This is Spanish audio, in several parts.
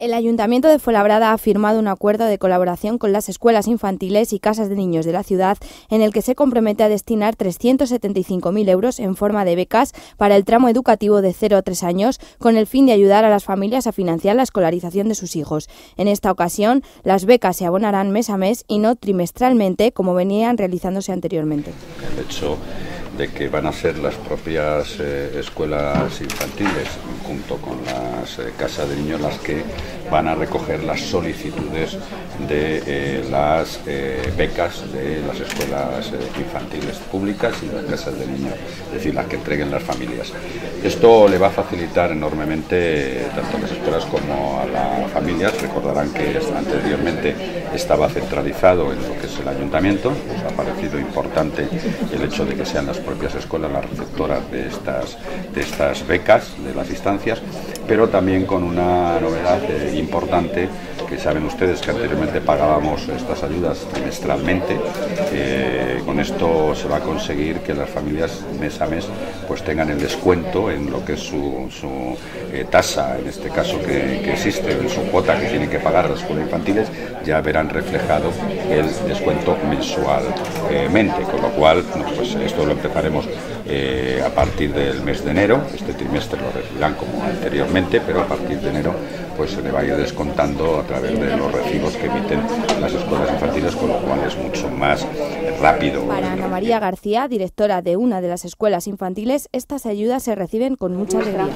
El Ayuntamiento de Fuenlabrada ha firmado un acuerdo de colaboración con las escuelas infantiles y casas de niños de la ciudad en el que se compromete a destinar 375.000 euros en forma de becas para el tramo educativo de 0 a 3 años con el fin de ayudar a las familias a financiar la escolarización de sus hijos. En esta ocasión, las becas se abonarán mes a mes y no trimestralmente como venían realizándose anteriormente. El hecho de que van a ser las propias eh, escuelas infantiles junto con las eh, casas de niños las que van a recoger las solicitudes de eh, las becas de las escuelas infantiles públicas y las casas de niños, es decir, las que entreguen las familias. Esto le va a facilitar enormemente tanto a las escuelas como a las familias. Recordarán que anteriormente estaba centralizado en lo que es el ayuntamiento, ha parecido importante el hecho de que sean las propias escuelas las receptoras de estas, de estas becas, de las instancias, pero también con una novedad eh, importante que saben ustedes que anteriormente pagábamos estas ayudas trimestralmente. Con esto se va a conseguir que las familias mes a mes pues tengan el descuento en lo que es su, eh, tasa, en este caso que, existe, en su cuota que tienen que pagar las escuelas infantiles, ya verán reflejado el descuento mensualmente, con lo cual pues esto lo empezaremos eh, a partir del mes de enero, este trimestre lo recibirán como anteriormente, pero a partir de enero pues se le va a ir descontando a través de los recibos que emiten las escuelas infantiles, con lo cual es mucho más rápido. Para Ana María García, directora de una de las escuelas infantiles, estas ayudas se reciben con mucha alegría.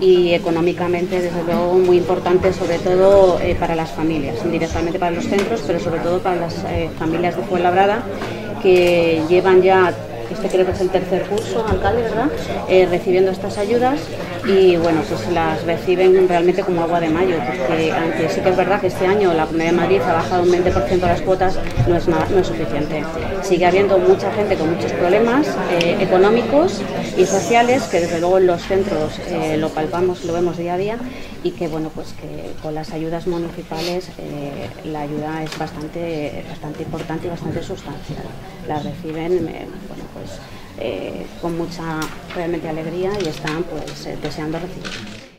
Y económicamente, desde luego, muy importante, sobre todo eh, para las familias, directamente para los centros, pero sobre todo para las eh, familias de Fuenlabrada, que llevan ya este creo que es el tercer curso, alcalde, ¿verdad? Eh, recibiendo estas ayudas y bueno, pues las reciben realmente como agua de mayo, porque aunque sí que es verdad que este año la Comunidad de Madrid ha bajado un 20% las cuotas, no es, no es suficiente. Sigue habiendo mucha gente con muchos problemas eh, económicos y sociales que desde luego en los centros eh, lo palpamos, lo vemos día a día y que bueno pues que con las ayudas municipales la ayuda es bastante bastante importante y bastante sustancial. La reciben bueno pues eh, con mucha realmente alegría y están pues eh, deseando recibir.